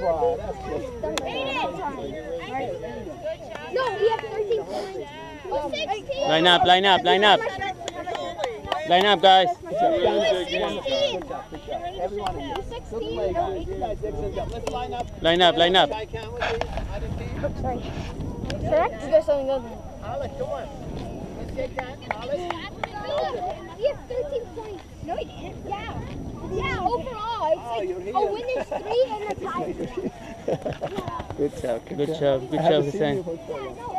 No, we have 13 points. Line up, line up, line up. Line up, guys. Line up, line up. Sorry. Correct? There's something other. Alec, come on. Let's take that. Alec. Oh, you're like here. a win is three and a tie. Good job. Good job, good job, Hussein. Yeah, no.